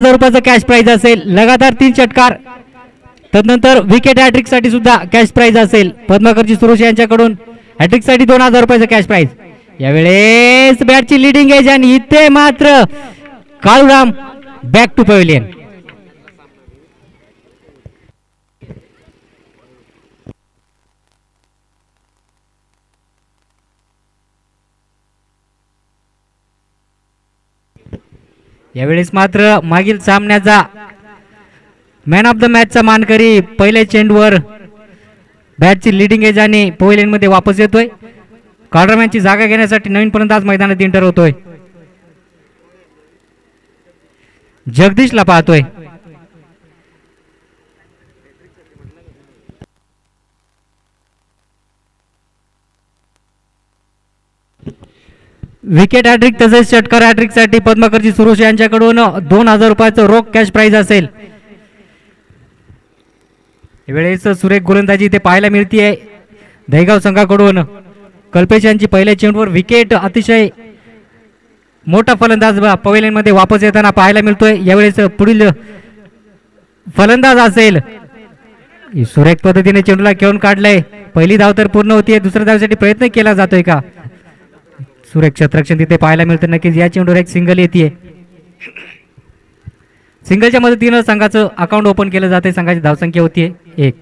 हजार रुपयाचा cash price असेल. लगातार तीन षटकार. तदनंतर विकेट हॅट्रिकसाठी सुद्धा कॅश प्राईज असेल. पद्माकरजी सुरेश यांच्याकडून हॅट्रिकसाठी दोन हजार रुपयाचा कॅश प्राईज यावेळेस बॅटची लिडिंग एज आणि इथे मात्र काळूराम बॅक टू पवेलियन यावेळेस मात्र मागील सामन्याचा मॅन ऑफ द मॅचचा मानकरी पहिल्या चेंडूवर बॅटची लिडिंग एज आणि पोहिलेनमध्ये वापस येतोय. कॉर्डरमॅनची जागा घेण्यासाठी नवीन आज मैदानात इंटर होतोय. जगदीशला पाहतोय. विकेट हॅट्रिक तसेच षटकार हॅट्रिकसाठी पद्माकरजी सुरोश यांच्याकडून दोन हजार रुपयाचं रोख कॅश प्राइज असेल. वेळेस सुरेख गोलंदाजी इथे पाहायला मिळतीये. दहीगाव संघाकडून कल्पेश यांची पहिल्या चेंडूवर विकेट अतिशय मोठा फलंदाज पवेलियन वापस येताना पाहायला मिळतोय. यावेळेस पुढील फलंदाज असेल. सुरेख पद्धतीने चेंडूला खेळून काढलाय. पहिली धाव तर पूर्ण होतीये. दुसऱ्या धावसाठी प्रयत्न केला जातोय का? सुरेख तिथे पाहायला मिळतं. नक्कीच या चेंडूवर एक सिंगल येते सिंगलच्या मदतीनं संघाचं अकाउंट ओपन केलं जाते संघाची धावसंख्या होतीये. एक.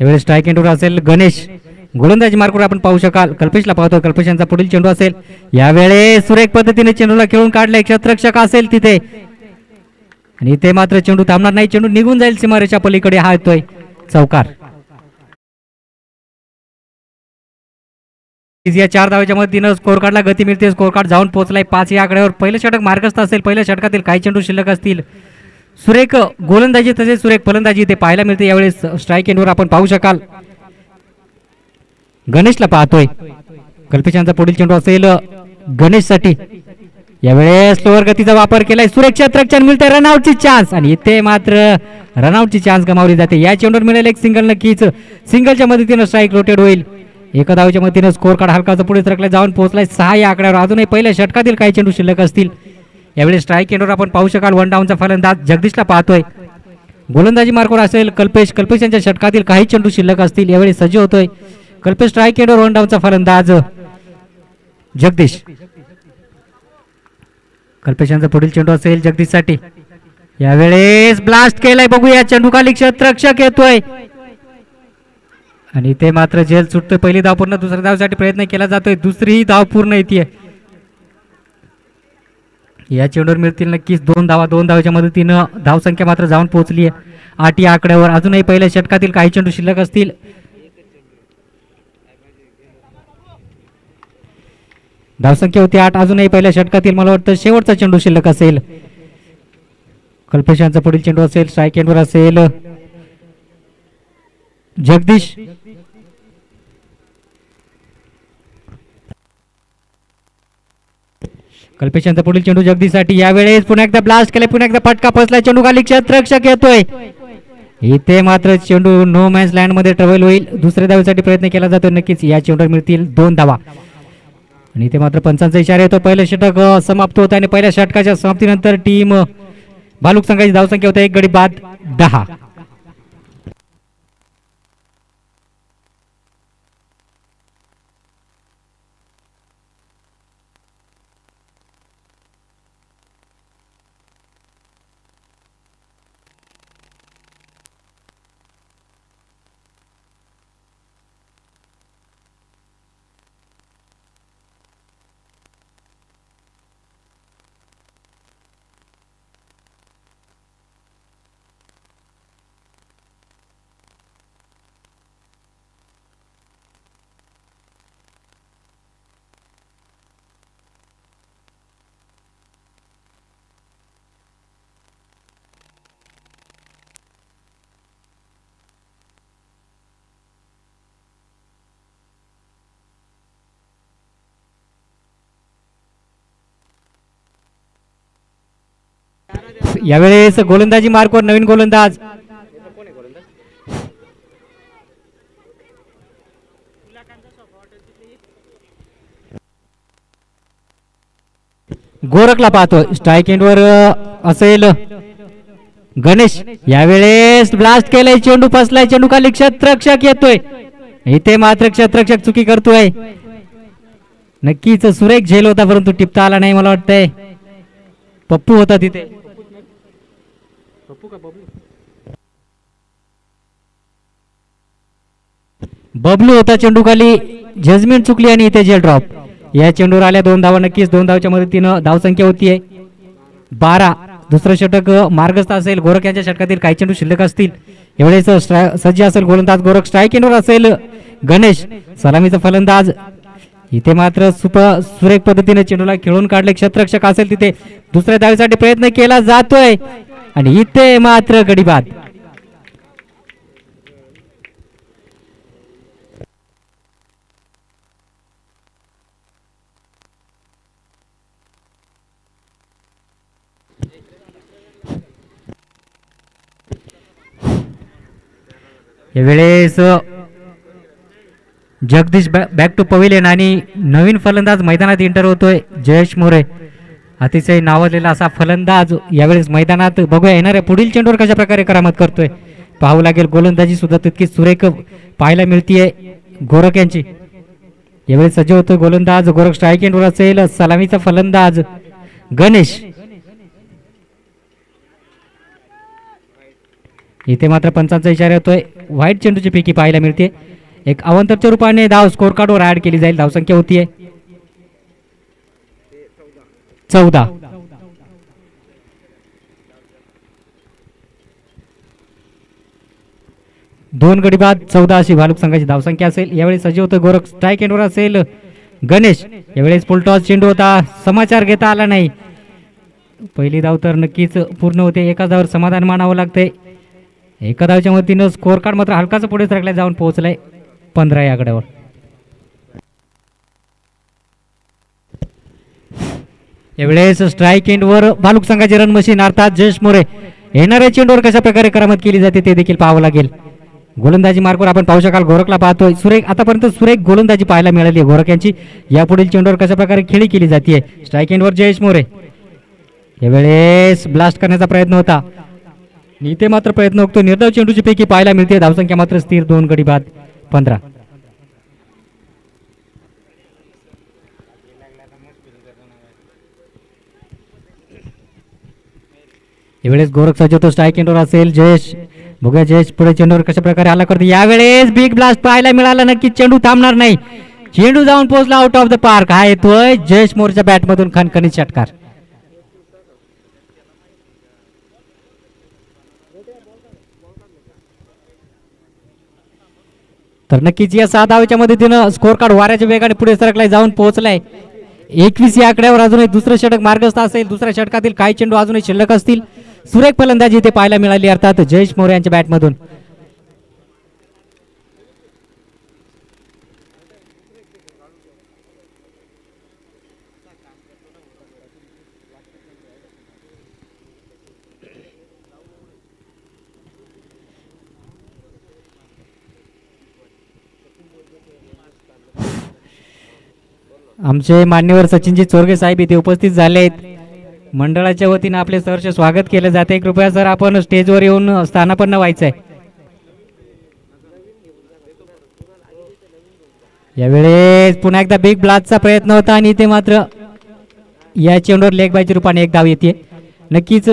यावेळेस स्ट्राईक एंडवर असेल गणेश. गोलंदाजी मार्कवर आपण पाहू शकाल. कल्पेशला पाहतो. कल्पेश यांचा पुढील चेंडू असेल. यावेळेस सुरेख पद्धतीने चेंडूला खेळून काढलाय क्षेत्ररक्षक असेल तिथे. आणि इथे मात्र चेंडू थांबणार नाही. चेंडू निघून जाईल सीमारेषा पलीकडे. हा येतोय चौकार. या चार धावाच्या मदतीनं स्कोर कार्डला गती मिळते स्कोर कार्ड जाऊन पोहोचलाय पाच या आकड्यावर. पहिलं षटक मार्गस्थ असेल. पहिल्या षटकातील काही चेंडू शिल्लक असतील. सुरेख गोलंदाजी तसेच सुरेख फलंदाजी इथे पाहायला मिळते. यावेळेस स्ट्राईक एंडवर आपण पाहू शकाल. गणेशला पाहतोय. कल्पेशांचा पुढील चेंडू असेल गणेशसाठी यावेळेस स्लोअर गतीचा वापर केलाय सुरक्षा रक्षण मिळते रनआउटची चान्स आणि इथे मात्र रनआउटची चान्स गमावली जाते. या चेंडूवर मिळेल एक सिंगल नक्कीच. सिंगलच्या मदतीनं स्ट्राईक रोटेड होईल. एका धावच्या मदतीनं स्कोर कार्ड हलकाचा पुढे सरकला जाऊन पोहोचलाय. सहा या आकड्यावर. अजूनही पहिल्या षटकातील काही चेंडू शिल्लक असतील. यावेळी स्ट्राईक एंडवर आपण पाहू शकाल वन डाऊनचा फलंदाज जगदीशला पाहतोय. गोलंदाजी मार्कवर असेल कल्पेश. कल्पेश यांच्या षटकातील काही चेंडू शिल्लक असतील. यावेळी सज्ज होतोय. कल्पेश स्ट्राईक एंडवर वन डाऊनचा फलंदाज जगदीश. कल्पेश यांचा पुढील चेंडू असेल जगदीशसाठी. यावेळेस ब्लास्ट केलाय बघूया चेंडू खाली क्षेत्ररक्षक येतोय. आणि ते मात्र जेल सुटतोय. पहिली धाव पूर्ण दुसऱ्या धावसाठी प्रयत्न केला जातोय. दुसरीही धाव पूर्ण येते या चेंडूवर मिळतील नक्कीच दोन धावा. दोन धावाच्या मदतीनं धावसंख्या मात्र जाऊन पोहोचली आहे आठ या आकड्यावर. अजूनही पहिल्या षटकातील काही चेंडू शिल्लक असतील. धावसंख्या होती आठ. अजूनही पहिल्या षटकातील मला वाटतं शेवटचा चेंडू शिल्लक असेल. कल्पेशांचा पुढील चेंडू असेल स्ट्राईक एंडवर असेल. जगदीश. कल्पेशांचा पुढील चेंडू जगदीशसाठी. यावेळेस पुन्हा एकदा ब्लास्ट केलाय पुन्हा एकदा फटका फसला चेंडू खाली क्षेत्रक्षक येतोय. इथे मात्र चेंडू नो मॅच लँडमध्ये ट्रॅव्हल होईल. दुसऱ्या धावेसाठी प्रयत्न केला जातो. नक्कीच या चेंडूवर मिळतील दोन धावा. आणि इथे मात्र पंचांचा इशारा येतो. पहिलं षटक समाप्त होतं आणि पहिल्या षटकाच्या समाप्तीनंतर टीम भालुक संघाची धावसंख्या होते. एक गडी बाद दहा. यावेळेस गोलंदाजी मार्कवर नवीन गोलंदाज. गोरखला पाहतो. स्ट्राईक एंडवर असेल. गणेश यावेळेस ब्लास्ट केलाय. चेंडू फसलाय. चेंडू खाली क्षेत्रक्षक येतोय. इथे मात्र क्षेत्रक्षक चुकी करतोय. नक्कीच सुरेख झेल होता परंतु टिपता आला नाही मला वाटतंय. पप्पू होता तिथे. बबलू होता चेंडू खाली जजमेंट चुकली आणि इथे जेल ड्रॉप या चेंडूवर आल्या दोन धावा नक्कीच दोन धावच्या मदतीनं धावसंख्या होतीये बारा दुसरं षटक मार्गस्थ असेल गोरख यांच्या षटकातील काही चेंडू शिल्लक असतील. एवढेच सज्ज असेल गोलंदाज गोरख स्ट्राईक एंडवर असेल गणेश. सलामीचा फलंदाज. इथे मात्र सुप सुरेख पद्धतीने चेंडूला खेळून काढले क्षेत्ररक्षक असेल तिथे. दुसऱ्या धावीसाठी प्रयत्न केला जातोय. आणि इथे मात्र गडीबाद यावेळेस जगदीश बॅक टू पवेलियन आणि नवीन फलंदाज मैदानात इंटर होतोय जयेश मोरे. अतिशय नावाजलेला असा फलंदाज यावेळेस मैदानात बघूया. येणाऱ्या पुढील चेंडूवर कशा प्रकारे करामत करतोय? पाहावं लागेल गोलंदाजी सुद्धा तितकी सुरेख पाहायला मिळतीये गोरख यांची. यावेळेस सज्ज होतोय गोलंदाज गोरख स्ट्राईक एंडवर असेल. सलामीचा फलंदाज गणेश. इथे मात्र पंचांचा इशारा येतोय. व्हाईट चेंडूची पैकी पाहायला मिळते एक अवंतरच्या रूपाने धाव स्कोर कार्डवर ऍड केली जाईल. धावसंख्या होतीये. चौदा. दोन गडी बाद चौदा अशी भालूक संघाची धावसंख्या असेल. यावेळी सजीव होतं गोरख स्ट्राईक एंडवर असेल. गणेश यावेळेस फुलटॉस चेंडू होता. समाचार घेता आला नाही. पहिली धाव तर नक्कीच पूर्ण होते. एका धावर समाधान मानावं लागतंय. एका धावच्या मदतीनं स्कोअर कार्ड मात्र हलकाच पुढे सरकला जाऊन पोहोचलाय पंधरा या आकड्यावर. यावेळेस स्ट्राईक एंडवर भालूक संघाचे रन मशीन अर्थात जयेश मोरे येणाऱ्या चेंडूवर कशा प्रकारे करामत केली जाते ते देखील पाहावं लागेल. गोलंदाजी मार्गवर आपण पाहू शकाल गोरखला पाहतोय. सुरेख आतापर्यंत सुरेख गोलंदाजी पाहायला मिळाली आहे. गोरख यांची यापुढील चेंडूवर कशा प्रकारे खेळी केली जाते. स्ट्राईक एंडवर जयेश मोरे. यावेळेस ब्लास्ट करण्याचा प्रयत्न होता. इथे मात्र प्रयत्न होतो. निर्धाव चेंडूची पैकी पाहायला मिळते. धावसंख्या मात्र स्थिर दोन गडी बाद पंधरा. यावेळेस गोरख सजवतो स्ट्राईक एंडवर असेल जयेश. बघूया जयेश पुढे चेंडूवर कशा प्रकारे आला करतो. यावेळेस बिग ब्लास्ट पाहायला मिळाला नक्की चेंडू थांबणार नाही. चेंडू जाऊन पोहोचला आउट ऑफ द पार्क हा येतोय जयेश मोरच्या बॅटमधून खणखणीत षटकार. तर नक्कीच या सहा धावेच्या मदतीनं स्कोर कार्ड वाऱ्याच्या वेगाने पुढे सरकलाय जाऊन पोहोचलाय. एकवीस या आकड्यावर अजूनही दुसरं षटक मार्गस्थ असेल. दुसऱ्या षटकातील काही चेंडू अजूनही शिल्लक असतील. सुरेख फलंदाजी इथे पाहायला मिळाली अर्थात जयेश मोरे यांच्या बॅटमधून. आमचे मान्यवर सचिनजी चोरगे साहेब इथे उपस्थित झाले आहेत मंडळाच्या वतीनं आपले सहर्ष स्वागत केलं जाते. कृपया सर आपण स्टेजवर येऊन स्थानापन्न व्हायचं आहे यावेळेस पुन्हा एकदा बिग ब्लास्टचा प्रयत्न होता आणि इथे मात्र या चेंडूवर लेग बायच्या रूपाने एक धाव येते नक्कीच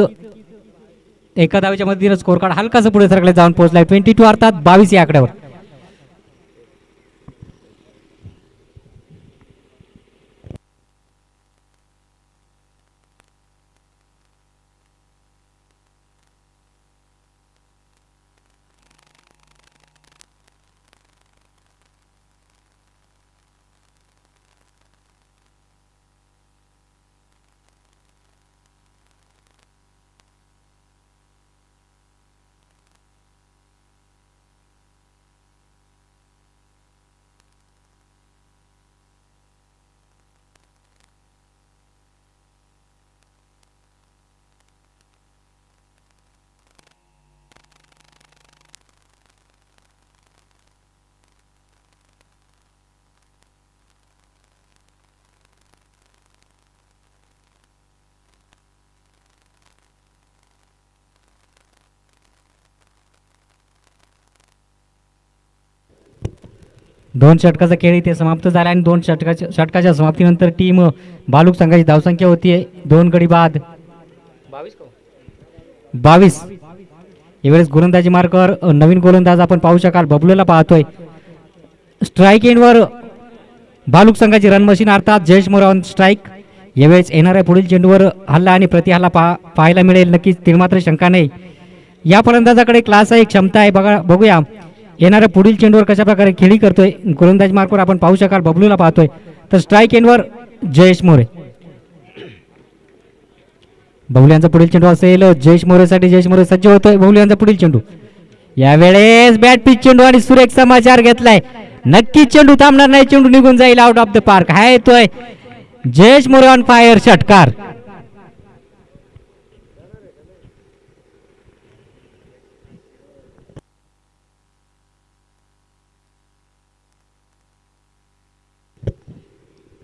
एका धावेच्या मदतीनं स्कोर कार्ड हलकासा पुढे सरकले जाऊन पोहोचलाय. ट्वेंटी टू अर्थात बावीस या आकड्यावर. दोन षटकाचा खेळ इथे समाप्त झाला आणि दोन षटकाच्या षटकाच्या समाप्तीनंतर टीम बालुक संघाची धावसंख्या होती. दोन गडी बाद. बावीस. यावेळेस गोलंदाजी मार्कर नवीन गोलंदाज आपण पाहू शकाल. बबलूला पाहतोय. स्ट्राईक एंडवर भालुक संघाची रन मशीन अर्थात जयेश मोरावन स्ट्राईक यावेळेस येणाऱ्या पुढील चेंडूवर हल्ला आणि प्रतिहल्ला पा पाहायला मिळेल. नक्कीच ती मात्र शंका नाही. या फलंदाजाकडे क्लास आहे क्षमता आहे. बघा बघूया. येणाऱ्या पुढील चेंडूवर कशा प्रकारे खेळी करतोय गोलंदाज मार्कवर आपण पाहू शकाल बबलूला पाहतोय. तर स्ट्राईक एंडवर जयेश मोरे. बबलू यांचा पुढील चेंडू असेल जयेश मोरेसाठी जयेश मोरे सज्ज होतोय बबलू यांचा पुढील चेंडू. यावेळेस बॅट पिच चेंडू आणि सुरेख समाचार घेतलाय. नक्की चेंडू थांबणार नाही चेंडू निघून जाईल आउट ऑफ द पार्क हा येतोय जयेश मोरे ऑन फायर षटकार.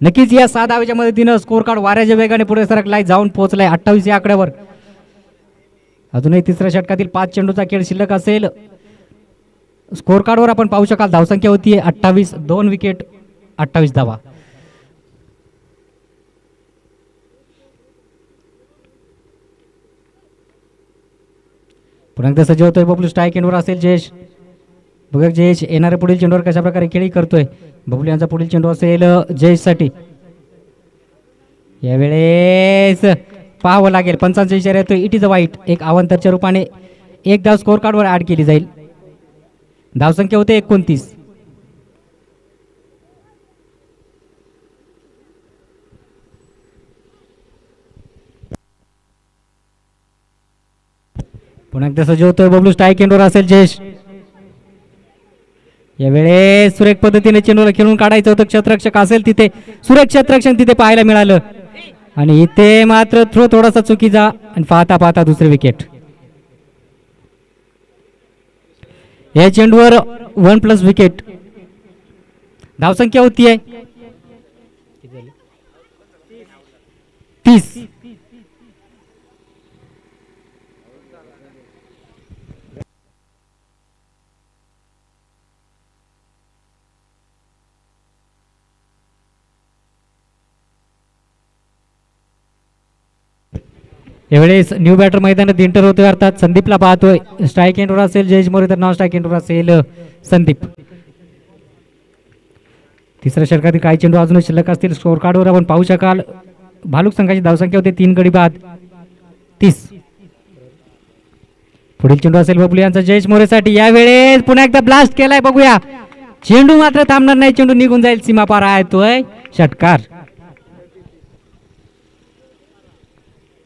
नक्कीच या सहा धावेच्या मदतीनं स्कोर कार्ड वाऱ्याच्या वेगाने पुढे सरकलाय जाऊन पोहोचलाय अठ्ठावीस या आकड्यावर. अजूनही तिसऱ्या षटकातील पाच चेंडूचा खेळ शिल्लक असेल. स्कोर कार्डवर आपण पाहू शकाल धावसंख्या होती अठ्ठावीस दोन विकेट अठ्ठावीस धावा. पुन्हा एकदा सजीव होतोय बबलू स्ट्राईक एंडवर असेल जयेश. बघा जयेश येणाऱ्या पुढील चेंडूवर कशा प्रकारे खेळी करतोय. बबलू यांचा पुढील चेंडू असेल जयेशसाठी. यावेळेस पाहावं लागेल. पंचांचा इशारा येतो इट इज अ वाईट. एक अवांतरच्या रूपाने एक धाव स्कोर कार्डवर ऍड केली जाईल. धावसंख्या होते एकोणतीस. पुन्हा एकदा सज्ज होतोय बबलू स्ट्राईक एंडवर असेल जयेश. यावेळेस सुरेख पद्धतीने चेंडूला खेळून काढायचं होतं. क्षेत्ररक्षक असेल तिथे. सुरेख क्षेत्ररक्षण तिथे पाहायला मिळालं. आणि इथे मात्र थ्रो थोडासा चुकीचा आणि पाहता पाहता दुसरे विकेट या चेंडूवर वन प्लस विकेट धावसंख्या होती आहे. तीस. यावेळेस न्यू बॅटर मैदानात इंटर होतोय अर्थात संदीपला पाहतोय. स्ट्राईक एंडवर असेल जयेश मोरे तर नॉन स्ट्राईक एंडवर असेल संदीप. तिसऱ्या षटकातील काही चेंडू अजून शिल्लक असतील. स्कोर कार्डवर आपण पाहू शकाल. भालुक संघाची धावसंख्या होते तीन गडी बाद. तीस. पुढील चेंडू असेल बबलू यांचा जयेश मोरेसाठी. यावेळेस पुन्हा एकदा ब्लास्ट केलाय बघूया. चेंडू मात्र थांबणार नाही. चेंडू निघून जाईल सीमा पार आहे तोय षटकार.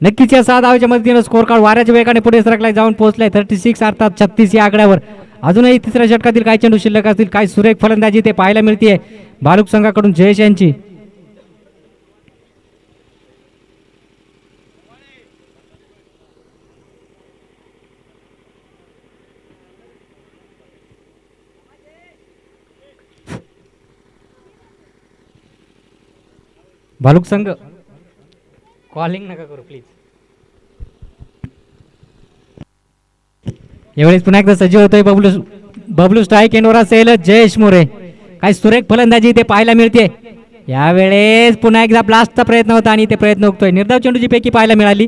नक्कीच या सहा धावाच्या मदतीनं स्कोर कार्ड वाऱ्याच्या वेगाने पुढे सरकला जाऊन पोहोचलाय. थर्टी सिक्स अर्थात छत्तीस या आकड्यावर. अजूनही तिसऱ्या षटकातील काही चेंडू शिल्लक असतील काही सुरेख फलंदाजी ते पाहायला मिळते भारूक संघाकडून जयेश यांची. भालुक संघ कॉलिंग नका करू प्लीज यावेळेस पुन्हा एकदा सज्ज होतोय बबलू बबलू स्ट्राईक एंडवर असेल जयेश मोरे काय सुरेख फलंदाजी इथे पाहायला मिळते. यावेळेस पुन्हा एकदा ब्लास्टचा प्रयत्न होता आणि ते प्रयत्न उगतोय. निर्धाव चेंडूची पैकी पाहायला मिळाली.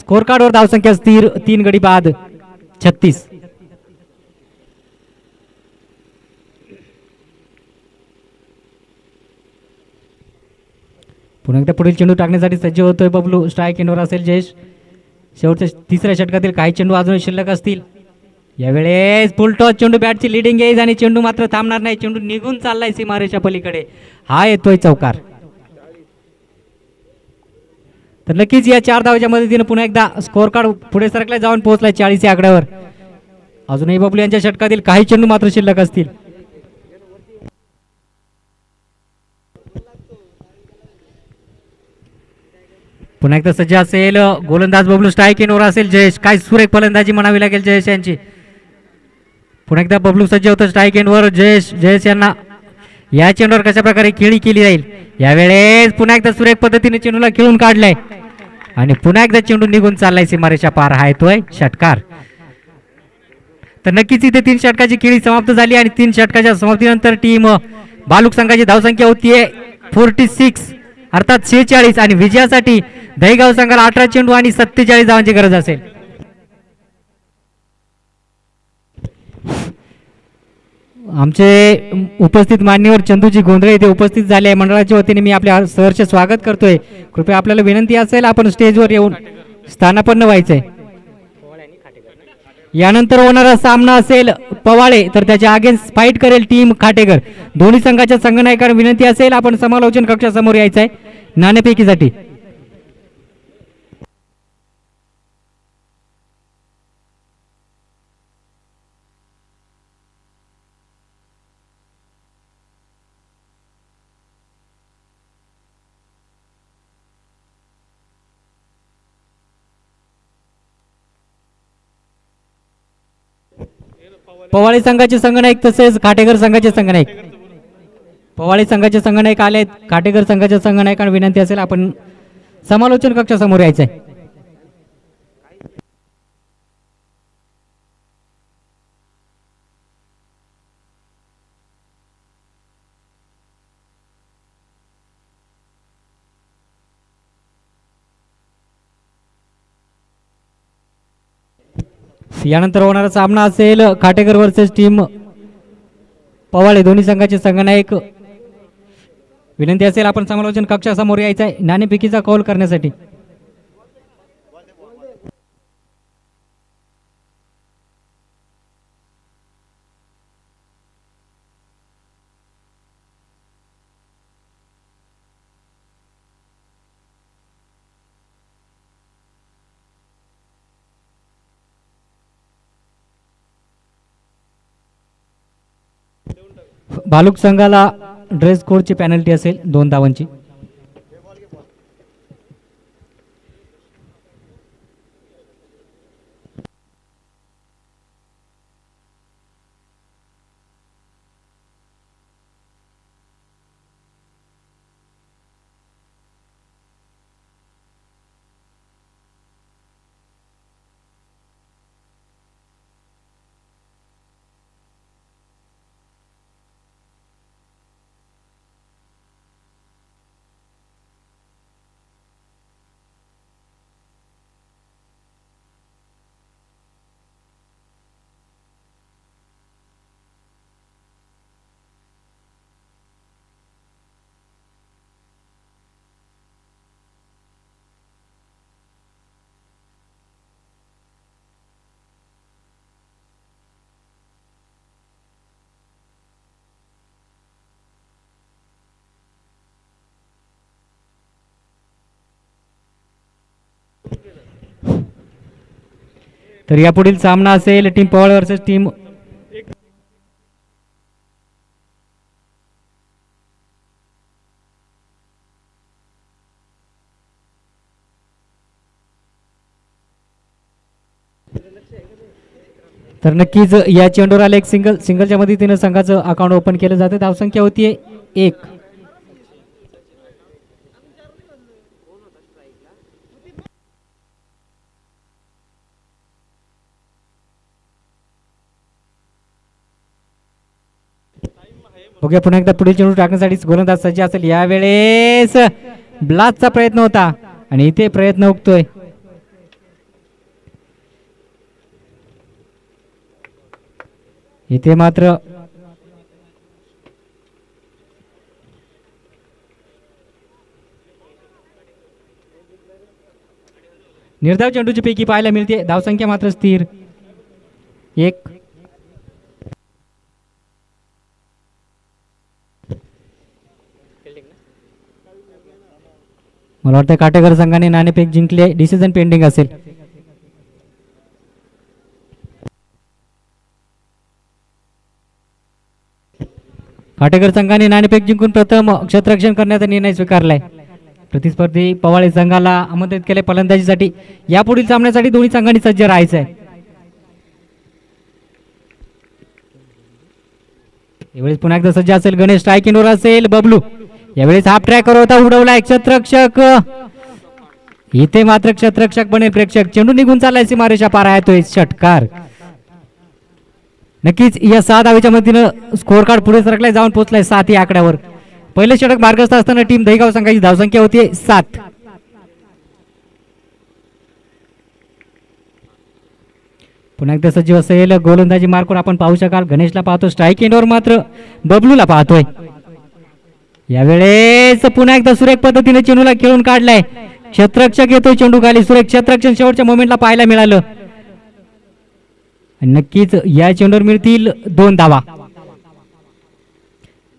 स्कोर कार्डवर धावसंख्या स्थिर तीन गडी बाद. छत्तीस. पुन्हा एकदा पुढील चेंडू टाकण्यासाठी सज्ज होतोय बबलू. स्ट्राईक एंडवर असेल जयेश. शेवटच्या तिसऱ्या षटकातील काही चेंडू अजून शिल्लक असतील. यावेळेस फुलटॉस चेंडू बॅटची लिडिंग येईल आणि चेंडू मात्र थांबणार नाही. चेंडू निघून चाललाय सीमारेच्या पलीकडे. हा येतोय चौकार. तर नक्कीच या चार धावाच्या मदतीने पुन्हा एकदा स्कोअर कार्ड पुढे सरकला जाऊन पोहोचलाय चाळीस या आकड्यावर. अजूनही बबलू यांच्या षटकातील काही चेंडू मात्र शिल्लक असतील. पुन्हा एकदा सज्ज असेल गोलंदाज बबलू स्ट्राईक इनवर असेल जयेश. काय सुरेख फलंदाजी म्हणावी लागेल जयेश यांची. पुन्हा एकदा बबलू सज्ज होतं स्ट्राईक एंडवर जयेश जयेश यांना या चेंडूवर कशा प्रकारे खेळी केली जाईल? यावेळेस पुन्हा एकदा सुरेख पद्धतीने चेंडूला खेळून काढलाय. आणि पुन्हा एकदा चेंडू निघून चाललाय सीमारेषा पार. हा येतोय षटकार. तर नक्कीच इथे तीन षटकाची खेळी समाप्त झाली आणि तीन षटकाच्या समाप्तीनंतर टीम बालुक संघाची धावसंख्या होतीये. फोर्टी सिक्स अर्थात शेहेचाळीस आणि विजयासाठी दहीगाव संघाला अठरा चेंडू आणि सत्तेचाळीस धावांची गरज असेल. आमचे उपस्थित मान्यवर चंदूजी गोंधळे येथे उपस्थित झाले आहे. मंडळाच्या वतीने मी आपल्या सहर्ष स्वागत करतोय. कृपया आपल्याला विनंती असेल आपण स्टेजवर येऊन स्थानापन्न व्हायचंय. यानंतर होणारा सामना असेल पवाळे तर त्याच्या अगेन्स्ट फाईट करेल टीम खाटेकर. दोन्ही संघाच्या संघनायकांना विनंती असेल आपण समालोचन कक्षासमोर यायचं आहे नाणेफेकीसाठी. पवाळे संघाचे संघनायक तसेच काटेकर संघाचे संघनायक पवाळे संघाचे संघनायक आले आहेत काटेकर संघाच्या संघनायकांना विनंती असेल आपण समालोचन कक्षासमोर यायचं आहे यानंतर होणारा सामना असेल खाटेकर वर्सेस टीम पवाळे दोन्ही संघाचे संघनायक. विनंती असेल आपण समालोचन कक्षासमोर यायचं आहे. नाणेफिकीचा कॉल करण्यासाठी. भालुक संघाला ड्रेस कोडची पॅनल्टी असेल दोन धावांची. तर यापुढील सामना असेल टीम पवाळ वर्सेस टीम तर नक्कीच या चेंडूवर आले एक सिंगल सिंगलच्या मदतीनं संघाचं अकाउंट ओपन केलं जातं. धावसंख्या होती एक. बघूया पुन्हा एकदा पुढील चेंडू टाकण्यासाठी गोलंदाज सज्ज असेल. यावेळेस ब्लास्टचा प्रयत्न होता आणि इथे प्रयत्न उगतोय. इथे मात्र निर्धाव चेंडूची पैकी पाहायला मिळते. धावसंख्या मात्र स्थिर. एक मला वाटतं काटेकर संघाने नाणेफेक जिंकले डिसिजन पेंडिंग असेल. काटेकर संघाने नाणेफेक जिंकून प्रथम क्षेत्ररक्षण करण्याचा निर्णय स्वीकारलाय. प्रतिस्पर्धी पवाळे संघाला आमंत्रित केले फलंदाजीसाठी. यापुढील सामन्यासाठी दोन्ही संघांनी सज्ज राहायचं आहे यावेळेस पुन्हा एकदा सज्ज असेल गणेश स्ट्रायकिंगवर असेल बबलू. यावेळेस हाफ ट्रॅकर होता उडवलाय क्षेत्ररक्षक. इथे मात्र क्षेत्ररक्षक बने प्रेक्षक. चेंडू निघून चाललाय सीमारेषा पार आहे तो षटकार. नक्कीच या सहा धावेच्या मदतीनं स्कोअर कार्ड पुढे सरकलाय जाऊन पोहोचलाय सात या आकड्यावर. पहिले षटक मार्गस्थ असताना टीम दहीगाव संघाची धावसंख्या होती सात. पुन्हा एकदा सजीव असेल गोलंदाजी मार्कवर आपण पाहू शकाल. गणेशला पाहतो स्ट्राईक एंडवर मात्र बबलूला पाहतोय. यावेळेस पुन्हा एकदा सुरेख पद्धतीने चेंडूला खेळून काढलाय. क्षेत्रक्षक येतोय चेंडू खाली सुरेख क्षेत्रक्षण शेवटच्या मोमेंटला पाहायला मिळालं. आणि नक्कीच या चेंडूवर मिळतील दोन धावा.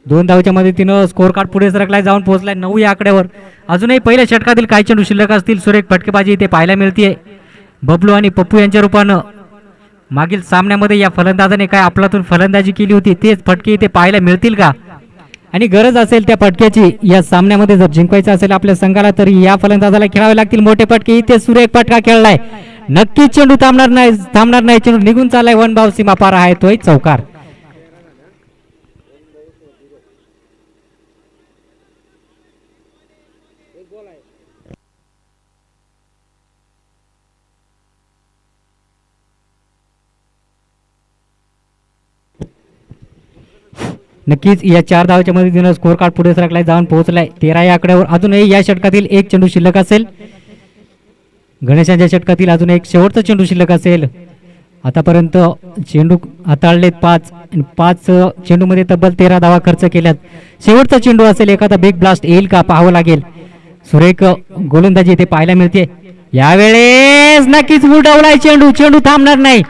दोन धावच्या मदतीनं स्कोअर कार्ड पुढे सरकलाय जाऊन पोहोचलाय नऊ या आकड्यावर. अजूनही पहिल्या षटकातील काही चेंडू शिल्लक असतील. सुरेख फटकेबाजी इथे पाहायला मिळतीये. बबलू आणि पप्पू यांच्या रूपानं. मागील सामन्यामध्ये या फलंदाजाने काय आपलातून फलंदाजी केली होती तेच फटके इथे पाहायला मिळतील का? आणि गरज असेल त्या फटक्याची या सामन्यामध्ये जर जिंकायचं असेल आपल्या संघाला तर या फलंदाजाला खेळावे लागतील मोठे फटके इथे सुरेख फटका खेळलाय. नक्कीच चेंडू थांबणार नाही थांबणार नाही. चेंडू निघून चाललाय. वन भाव सीमा पार आहे. तोय चौकार. नक्कीच या चार धावाच्या मदतीनं स्कोअर कार्ड पुढे सरकलाय जाऊन पोहोचलाय. तेरा या आकड्यावर अजूनही या षटकातील एक चेंडू शिल्लक असेल. गणेशांच्या षटकातील अजून एक शेवटचा चेंडू शिल्लक असेल. आतापर्यंत चेंडू हाताळलेत पाच पाच चेंडूमध्ये तब्बल तेरा धावा खर्च केल्यात. शेवटचा चेंडू असेल एखादा बिग ब्लास्ट येईल का? पाहावं लागेल. सुरेख गोलंदाजी इथे पाहायला मिळते. यावेळेस नक्कीच उडवलाय चेंडू. चेंडू थांबणार नाही.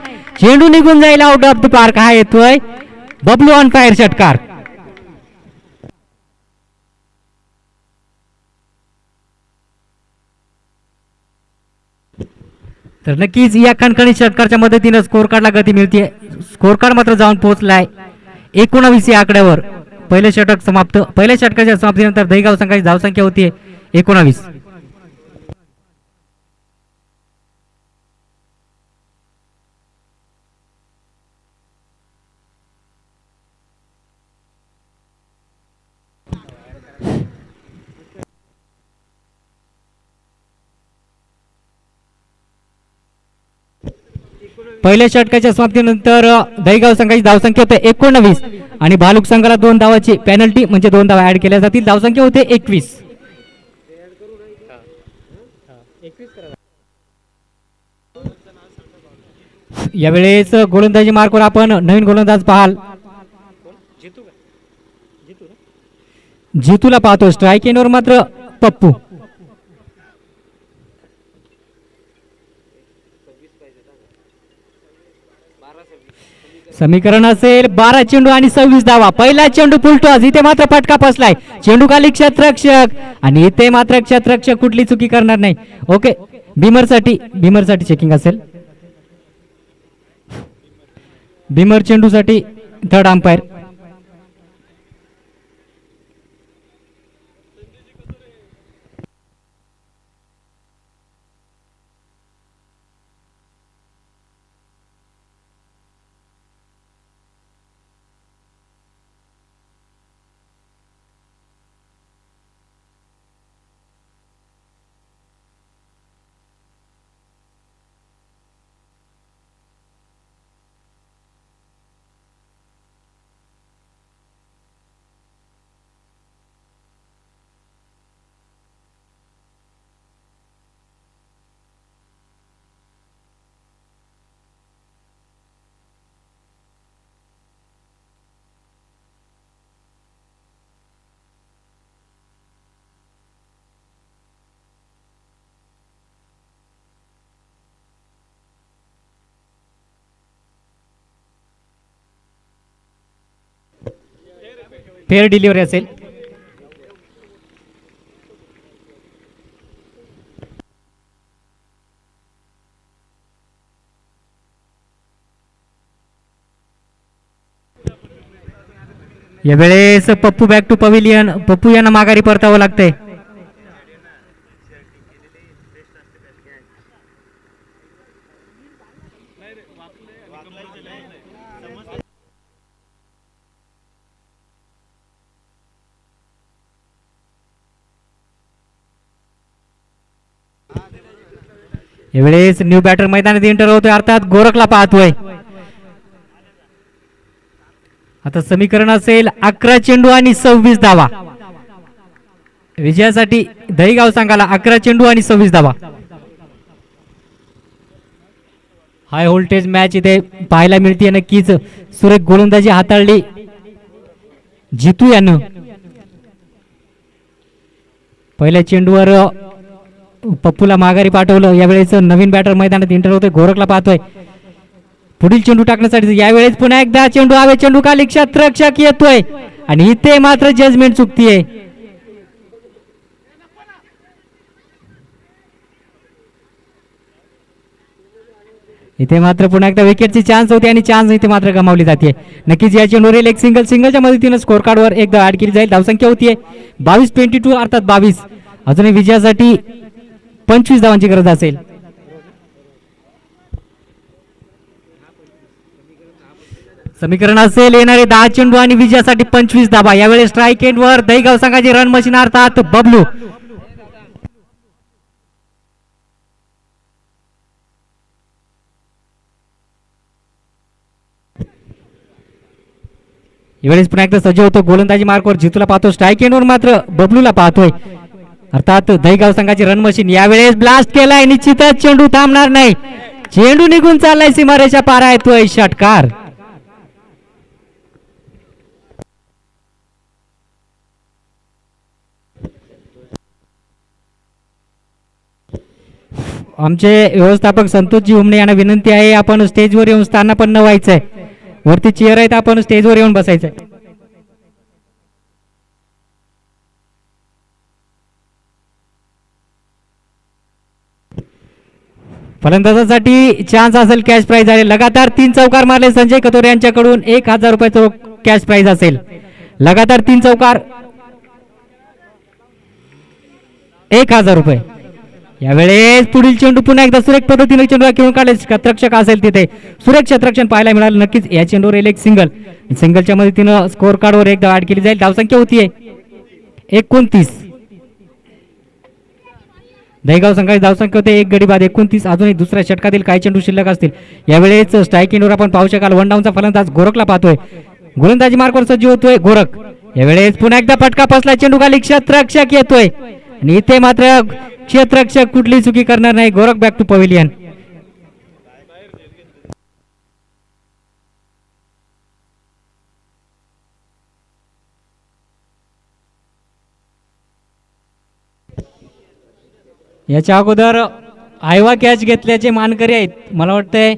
चेंडू निघून जाईल आउट ऑफ द पार्क हा येतोय. बबलू ऑन फायर षटकार तर नक्कीच या खणखणी षटकारच्या मदतीनं स्कोअर कार्डला गती मिळते स्कोअर कार्ड मात्र जाऊन पोहोचलाय. एकोणावीस या आकड्यावर. पहिले षटक समाप्त पहिल्या षटकाच्या समाप्तीनंतर दहीगाव संघाची धावसंख्या होती एकोणावीस. पहिल्या षटकाच्या समाप्तीनंतर दहीगाव संघाची धावसंख्या होते एकोणवीस आणि भालुक संघाला दोन धावाची पेनल्टी म्हणजे दोन धावा ऍड केल्या जातील. धावसंख्या होते एकवीस. यावेळेस गोलंदाजी मार्कवर आपण नवीन गोलंदाज पाहाल. जितूला पाहतो. स्ट्राईक एनवर मात्र पप्पू. समीकरण असेल बारा चेंडू आणि सव्वीस धावा. पहिला चेंडू फुलटॉस इथे मात्र फटका फसलाय चेंडू खाली क्षेत्रक्षक आणि इथे मात्र क्षेत्रक्षक कुठली चुकी करणार नाही. ओके भीमरसाठी साठी साठी चेकिंग असेल. भीमर चेंडू साठी थर्ड अंपायर फेअर डिलिव्हरी असेल. यावेळेस Pappu back to pavilion Pappu यांना माघारी परतावं लागतंय. यावेळेस न्यू बॅटर मैदानात एंटर होतोय अर्थात गोरखला पाहतोय. आता समीकरण असेल अकरा चेंडू आणि सव्वीस धावा. विजयासाठी दहीगाव संघाला अकरा चेंडू आणि सव्वीस धावा. हाय व्होल्टेज मॅच इथे पाहायला मिळते नक्कीच. सुरेख गोलंदाजी हाताळली. जितू यानं. पहिल्या चेंडूवर पप्पूला माघारी पाठवलं. यावेळेस नवीन बॅटर मैदानात इंटर होतोय. गोरखला पाहतोय. पुढील चेंडू टाकण्यासाठी यावेळेस पुन्हा एकदा चेंडू हवे चेंडू खाली क्षेत्ररक्षक येतोय. आणि इथे मात्र जजमेंट चुकतीये. इथे मात्र पुन्हा एकदा विकेटची चान्स होती आणि चान्स इथे मात्र गमावली जाते नक्कीच या चेंडूवर एक सिंगल सिंगलच्या मदतीनं स्कोर कार्डवर एकदा ऍड केली जाईल. धावसंख्या होतीये. बावीस ट्वेंटी टू अर्थात बावीस. अजूनही विजयासाठी पंचवीस धावांची गरज असेल. समीकरण असेल येणारे दहा चेंडू आणि विजयासाठी पंचवीस धाबा यावेळेस स्ट्राईक एंड वर दहीगाव संघाची रन मशीन अर्थात बबलू. यावेळेस पुन्हा एकदा सज्ज होतो गोलंदाजी मार्कवर जितूला पाहतो स्ट्राईक एंडवर मात्र बबलूला पाहतोय. अर्थात दहीगाव संघाची रन मशीन यावेळेस ब्लास्ट केलाय. निश्चितच चेंडू थांबणार नाही. चेंडू निघून चाललाय सीमारेच्या पारा येतोय षटकार. आमचे व्यवस्थापक संतोषजी हुमणे यांना विनंती आहे आपण स्टेजवर येऊन स्थान पण न व्हायचंय. वरती चेअर आहेत आपण स्टेजवर येऊन बसायचंय. फलंदाजासाठी चान्स असेल कॅश प्राईज आहे. लगातार तीन चौकार मारले संजय कतोरे यांच्याकडून. एक हजार रुपयाचा कॅश प्राईज असेल. लगातार तीन चौकार. एक हजार रुपये. यावेळेस पुढील चेंडू पुन्हा एकदा सुरेख पद्धतीने चेंडू खेळून काढले. क्षेत्ररक्षक असेल तिथे. सुरेख क्षेत्रक्षण पाहायला मिळालं. नक्कीच या चेंडूवर येईल एक सिंगल सिंगलच्या मदतीनं स्कोअर कार्डवर एकदा ऍड केली जाईल. धावसंख्या होतीये. एकोणतीस. दहीगाव संघाची धावसंख्या होते एक गडी बाद एकोणतीस अजूनही दुसऱ्या षटकातील काही चेंडू शिल्लक असतील. यावेळेस स्ट्राईक इनवर आपण पाहू शकाल. वन डाऊनचा फलंदाज गोरखला पाहतोय. गोलंदाजी मार्कवर सज्ज होतोय गोरख. यावेळेस पुन्हा एकदा फटका फसला चेंडू खाली. क्षेत्रक्षक येतोय. आणि इथे मात्र क्षेत्रक्षक कुठली चुकी करणार नाही. गोरख बॅक टू पवेलियन याच्या अगोदर आयवा कॅच घेतल्याचे मानकरी आहेत. मला वाटतंय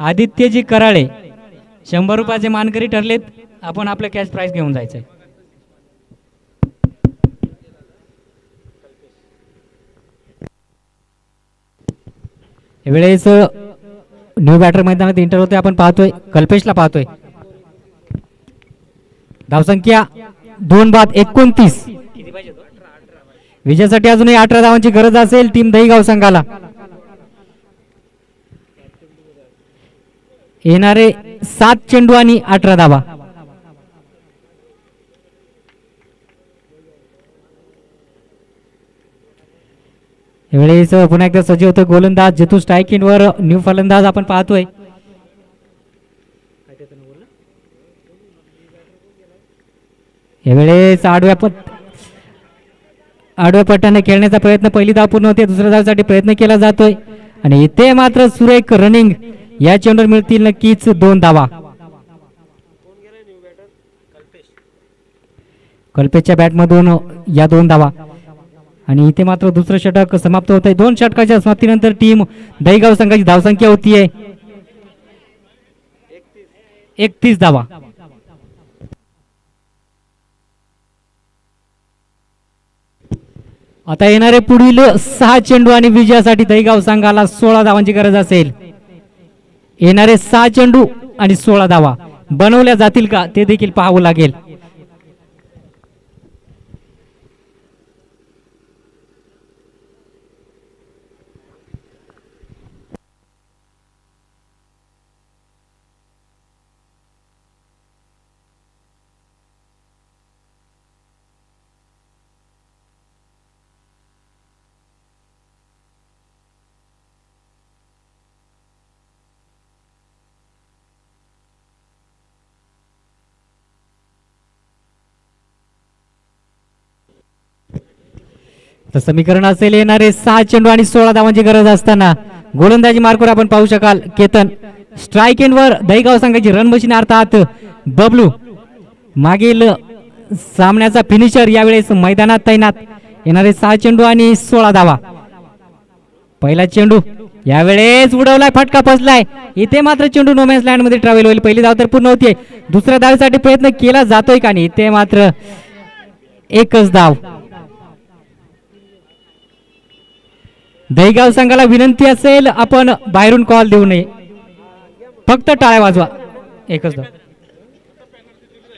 आदित्यजी कराळे. शंभर रुपयाचे मानकरी ठरलेत. आपण आपलं कॅश प्राइस घेऊन जायचंय. वेळेस न्यू बॅटर मैदानात इंटर होते आपण पाहतोय. कल्पेशला पाहतोय. धावसंख्या दोन बाद एकोणतीस. विजयासाठी अजूनही अठरा धावांची गरज असेल टीम दहीगाव संघाला. येणारे सात चेंडू आणि अठरा धावा. यावेळेस पुन्हा एकदा सजीव होतो गोलंदाज जेतू स्ट्राईक वर न्यू फलंदाज आपण पाहतोय. यावेळेस आडव्या पट आडव्या पट्ट्याने खेळण्याचा प्रयत्न पहिली धाव पूर्ण होते दुसऱ्या धावसाठी प्रयत्न केला जातोय. आणि इथे मात्र सुरेख रनिंग या चेंडूवर मिळतील नक्कीच दोन धावा. कल्पेशच्या बॅटमधून या दोन धावा. आणि इथे मात्र दुसरं षटक समाप्त होत आहे दोन षटकाच्या समाप्तीनंतर टीम दहीगाव संघाची धावसंख्या होतीये. एकतीस धावा. आता येणारे पुढील सहा चेंडू आणि विजयासाठी दहीगाव संघाला सोळा धावांची गरज असेल. येणारे सहा चेंडू आणि सोळा धावा. बनवल्या जातील का? ते देखील पाहावं लागेल. तर समीकरण असेल येणारे सहा चेंडू आणि सोळा धावांची गरज असताना गोलंदाजी मार्कवर आपण पाहू शकाल केतन. स्ट्राईक वर दहीगाव संघाची रन मशीन अर्थात बबलू. मागील सामन्याचा फिनिशर यावेळेस मैदानात तैनात. येणारे सहा चेंडू आणि सोळा धावा. पहिला चेंडू यावेळेस उडवलाय फटका फसलाय इथे मात्र चेंडू नोमॅन्स लँडमध्ये ट्रॅव्हल होईल. पहिली धाव तर पूर्ण होतीये. दुसऱ्या धावेसाठी प्रयत्न केला जातोय का नाही? इथे मात्र एकच धाव. दहीगाव संघाला विनंती असेल आपण बाहेरून कॉल देऊ नये. फक्त टाळ्या वाजवा. एकच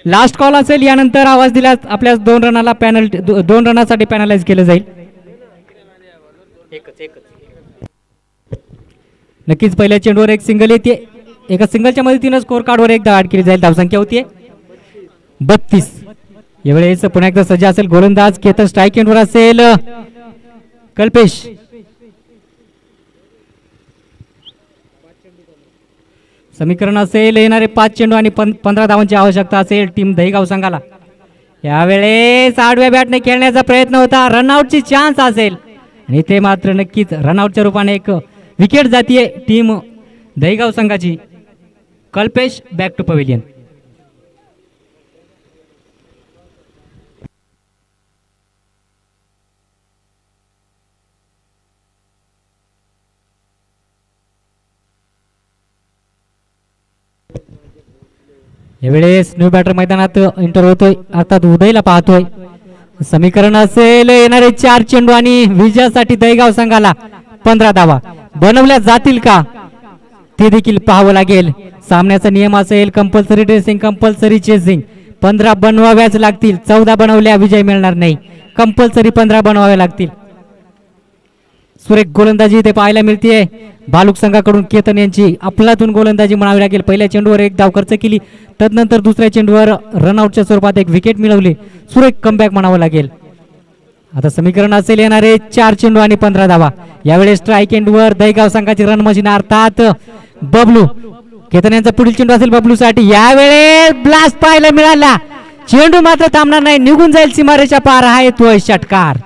लास्ट कॉल असेल यानंतर आवाज दिल्यास आपल्या दोन रनाला पॅनल्टी दोन रनासाठी पॅनलाइज केलं जाईल. नक्कीच पहिल्या चेंडूवर एक सिंगल येते. एका सिंगलच्या मदतीनं स्कोर कार्डवर एकदा ऍड केली जाईल. धावसंख्या होतीये. बत्तीस. यावेळेस पुन्हा एकदा सज्ज असेल. गोलंदाज केतन स्ट्राईक एंडवर असेल. कल्पेश. समीकरण असेल येणारे पाच चेंडू आणि पं- पंधरा धावांची आवश्यकता असेल टीम दहीगाव संघाला. यावेळेस आडव्या बॅटने खेळण्याचा प्रयत्न होता रनआउटची चान्स असेल. आणि ते मात्र नक्कीच रनआउटच्या रूपाने एक विकेट जातीय टीम दहीगाव संघाची. कल्पेश बॅक टू पवेलियन यावेळेस न्यू बॅटर मैदानात एंटर होतोय. अर्थात उदयला पाहतोय. समीकरण असेल येणारे चार चेंडू आणि विजयासाठी दहीगाव संघाला पंधरा धावा. बनवल्या जातील का? ते देखील पाहावं लागेल. सामन्याचा नियम असेल कंपल्सरी ड्रेसिंग कंपल्सरी चेसिंग पंधरा बनवाव्याच लागतील. चौदा बनवल्या विजय मिळणार नाही. कंपल्सरी पंधरा बनवाव्या लागतील. सुरेख गोलंदाजी इथे पाहायला मिळते बालुक संघाकडून केतन यांची आपलातून गोलंदाजी म्हणावी लागेल. पहिल्या चेंडूवर एक धाव खर्च केली. तदनंतर दुसऱ्या चेंडूवर रनआउटच्या स्वरूपात एक विकेट मिळवली. सुरेख कमबॅक म्हणावं लागेल. आता समीकरण असेल येणारे चार चेंडू आणि पंधरा धावा. यावेळेस स्ट्राईक एंडवर दहीगाव संघाची रन मशीन अर्थात बबलू. केतन यांचा पुढील चेंडू असेल बबलू साठी यावेळेस ब्लास्ट पाहायला मिळाला. चेंडू मात्र थांबणार नाही. निघून जाईल सीमारेच्या पार. हा येतोय षटकार.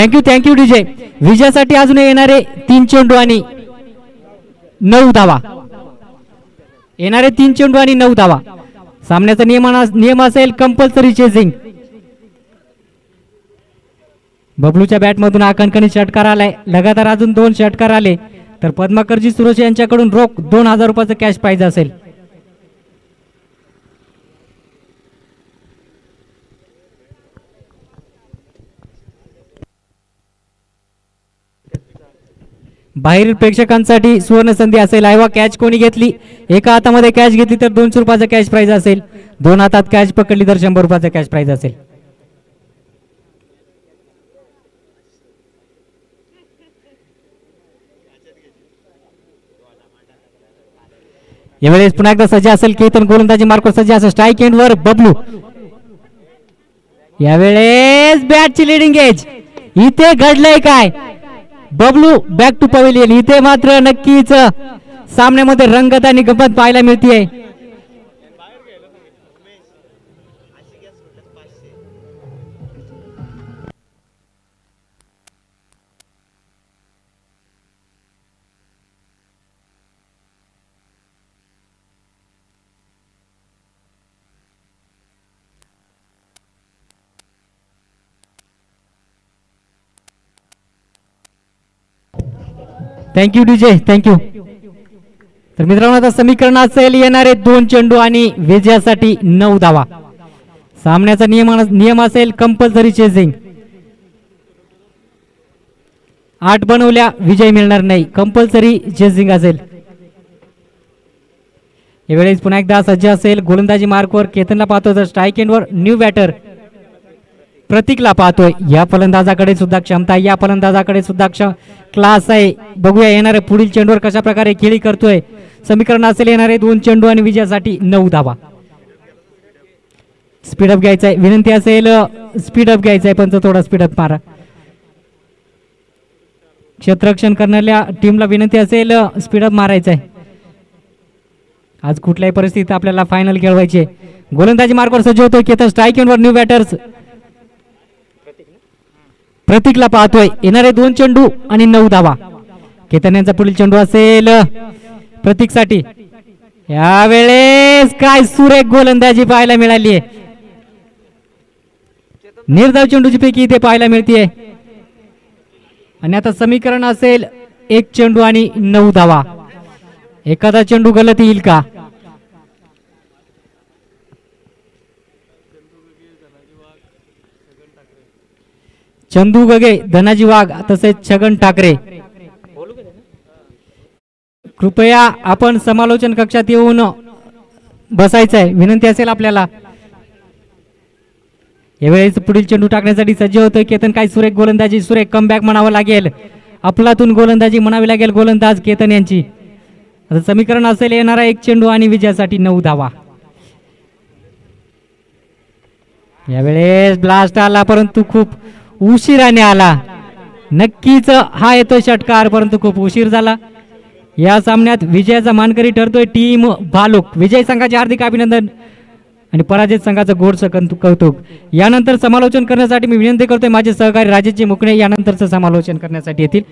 थँक्यू थँक्यू डीजे विजयासाठी अजून येणारे तीन चेंडू आणि नऊ धावा. येणारे तीन चेंडू आणि नऊ धावा. सामन्याचा नियम नियम असेल कंपल्सरी चेसिंग बबलूच्या बॅटमधून आकणकणी षटकार आलाय. लगातार अजून दोन षटकार आले. तर पद्माकरजी सुरेश यांच्याकडून रोख दोन हजार रुपयाचं कॅश पाहिजे असेल. बाहेरील प्रेक्षकांसाठी सुवर्ण संधी असेल. आयवा कॅच कोणी घेतली? एका हातामध्ये कॅच घेतली तर दोनशे रुपयाचा कॅश प्राईज असेल. दोन हातात कॅच पकडली तर शंभर रुपयाचा कॅश प्राईज असेल. यावेळेस पुन्हा एकदा सज्ज असेल. केतन गोलंदाजी मार्क सज्ज असेल. स्ट्राईक एंड वर बबलू. यावेळेस बॅटची लिडिंग एज इथे घडलंय काय? बबलू बॅक टू पवेलियन इथे मात्र नक्कीच सामन्यामध्ये रंगत आणि गंमत पाहायला मिळतीये. थँक्यू डीजे थँक्यू तर मित्रांनो आता समीकरण असेल येणारे दोन चेंडू आणि विजयासाठी नऊ धावा. सामन्याचा नियम नियम असेल कंपल्सरी चेसिंग आठ बनवल्या विजय मिळणार नाही. कंपल्सरी चेसिंग असेल. यावेळेस पुन्हा एकदा सज्ज असेल गोलंदाजी मार्कवर केतनला पाहतो. तर स्ट्राईक एंडवर न्यू बॅटर प्रतीकला पाहतोय. या फलंदाजाकडे सुद्धा क्षमता या फलंदाजाकडे सुद्धा क्ष क्लास आहे. बघूया येणाऱ्या पुढील चेंडूवर कशा प्रकारे खेळी करतोय. समीकरण असेल येणारे दोन चेंडू आणि विजयासाठी नऊ धावा. स्पीडअप घ्यायचा आहे विनंती असेल स्पीडअप घ्यायचा आहे पण थोडा स्पीडअप मारा. क्षेत्ररक्षण करणाऱ्या टीमला विनंती असेल स्पीडअप मारायचं आहे आज कुठल्याही परिस्थितीत आपल्याला फायनल खेळवायची. गोलंदाजी मार्कवर सज्ज की तर स्ट्राईक वर न्यू बॅटर्स प्रतीकला पाहतोय. येणारे दोन चेंडू आणि नऊ धावा. केतन यांचा पुढील चेंडू असेल प्रतीकसाठी. यावेळेस काय सुरेख गोलंदाजी पाहायला मिळाली निर्धाव चेंडूची पैकी इथे पाहायला मिळतीये. आणि आता समीकरण असेल एक चेंडू आणि नऊ धावा. एखादा चेंडू गलत येईल का? चंदू गगे धनाजी वाघ तसेच छगन ठाकरे. कृपया आपण समालोचन कक्षात येऊन बसायचं आहे विनंती असेल आपल्याला. यावेळेस पुढील चेंडू टाकण्यासाठी सज्ज होतोय केतन काय सुरेख गोलंदाजी. सुरेख कमबॅक म्हणावं लागेल. आपलातून गोलंदाजी म्हणावी लागेल गोलंदाज केतन यांची. आता समीकरण असेल येणारा एक चेंडू आणि विजयासाठी नऊ धावा. यावेळेस ब्लास्ट आला परंतु खूप उशिराने आला. नक्कीच हा येतो षटकार परंतु खूप उशीर झाला. या सामन्यात विजयाचा मानकरी ठरतोय टीम भालुक. विजय संघाचे हार्दिक अभिनंदन आणि पराजित संघाचं गोडचं कंतु- कौतुक. यानंतर समालोचन करण्यासाठी मी विनंती करतोय माझे सहकारी राजेशजी मुकणे यानंतरचं समालोचन करण्यासाठी येतील.